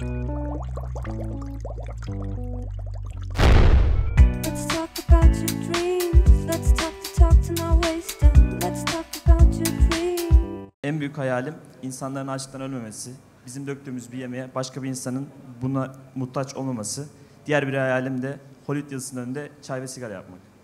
En büyük hayalim insanların açlıktan ölmemesi, bizim döktüğümüz bir yemeğe başka bir insanın buna muhtaç olmaması. Diğer bir hayalim de Hollywood yıldızının önünde çay ve sigara yapmak.